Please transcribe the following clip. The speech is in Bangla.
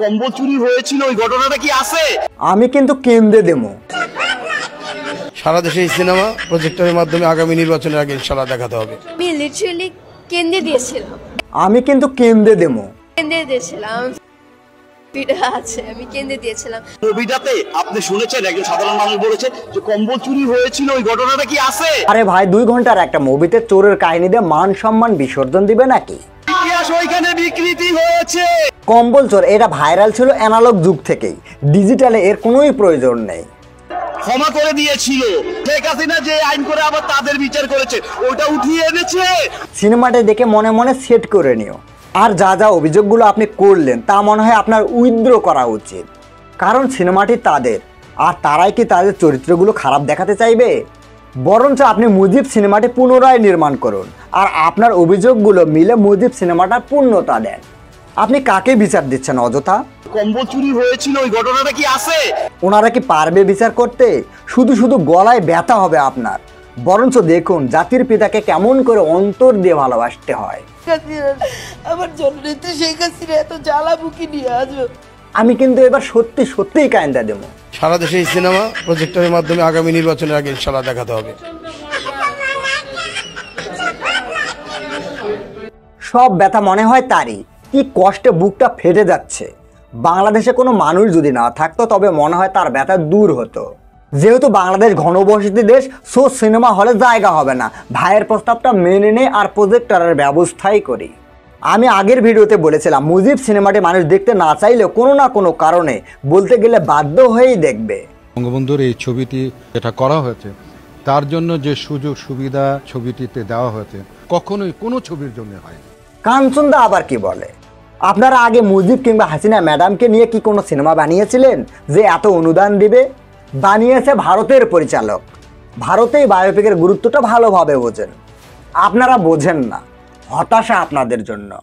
কম্বল চুরি হয়েছিল ওই ঘটনাটা কি আছে? আমি কিন্তু কেন্দ্রে দেবো। সারা দেশে এই সিনেমা প্রজেক্টরের মাধ্যমে আগামী নির্বাচনের আগে ইনশাল্লাহ দেখাতে হবে। আমি লিটারেলি কেন্দ্রে দিয়েছিলাম। আমি কিন্তু কেন্দ্রে দেবো। কেন্দ্রে দিয়েছিলাম। পিঠা আছে আমি কেন্দ্রে দিয়েছিলাম। ছবিটাতে আপনি শুনেছেন একজন সাধারণ মানুষ বলেছে যে কম্বল চুরি হয়েছিল ওই ঘটনাটা কি আছে? আরে ভাই দুই ঘণ্টার একটা মুভিতে চোরের কাহিনী দিয়ে মান সম্মান বিসর্জন দিবে নাকি? ইতিহাস ওইখানে বিকৃতি হয়েছে। কম্বল চোর এটা ভাইরাল ছিল অ্যানালগ যুগ থেকেই। ডিজিটালে এর কোনোই প্রয়োজন নেই। ক্ষমা করে দিয়েছিল। শেখ হাসিনা যে আইন করে আবার তাদের বিচার করেছে ওটা উঠিয়ে এনেছে। সিনেমাটা দেখে মনে মনে সেট করে নিও। আর যা যা অভিযোগগুলো আপনি করলেন তা মনে হয় আপনার উইথড্র করা উচিত। কারণ সিনেমাটি তাদের। আর তারাই কি তাদের চরিত্রগুলো খারাপ দেখাতে চাইবে? বরঞ্চ আপনি মুজিব সিনেমাটি পুনরায় নির্মাণ করুন। আর আপনার অভিযোগগুলো মিলে মুজিব সিনেমাটার পূর্ণতা দেন। আপনি কাকে বিচার দিচ্ছেন অযথা? কম্বল চুরি হয়েছিল ওই ঘটনাটা কি আছে? ওনারা কি পারবে বিচার করতে? শুধু শুধু গলায় ব্যথা হবে আপনার। বরঞ্চ দেখুন জাতির পিতাকে কেমন করে অন্তর দিয়ে ভালোবাসতে হয়। আমার জননেত্রী শেখ হাসিনা এত জ্বালা বুকি নিয়ে আমি কিন্তু এবার সত্যি সত্যিই কায়দা দেবো। সারা দেশে এই সিনেমা প্রজেক্টরের মাধ্যমে আগামী নির্বাচনের আগে ইনশাল্লাহ দেখাতে হবে। সব ব্যথা মনে হয় তারই। কি কষ্টে বুকটা ফেটে যাচ্ছে। বাংলাদেশে কোনো মানুষ যদি না থাকতো তবে মনে হয় তার ব্যথা দূর হতো। যেহেতু বাংলাদেশ ঘনবসতি দেশ সো সিনেমা হলে জায়গা হবে না। ভাইয়ের প্রস্তাবটা মেনে নে আর প্রজেক্টরের ব্যবস্থাই করি। আমি আগের ভিডিওতে বলেছিলাম মুজিব সিনেমাটি মানুষ দেখতে না চাইলেও কোনো না কোনো কারণে বলতে গেলে বাধ্য হয়েই দেখবে। বঙ্গবন্ধুর এই ছবিটি যেটা করা হয়েছে তার জন্য যে সুযোগ সুবিধা ছবিটিতে দেওয়া হয়েছে কখনোই কোনো ছবির জন্য হয়নি। কাঞ্চনদা আবার কি বলে? আপনারা আগে মুজিব কিংবা হাসিনা ম্যাডামকে নিয়ে কি কোনো সিনেমা বানিয়েছিলেন? যে এত অনুদান দিবে? বানিয়েছে ভারতের পরিচালক। ভারতেই বায়োপিকের গুরুত্বটা ভালোভাবে বোঝেন। আপনারা বোঝেন না। হতাশা আপনাদের জন্য।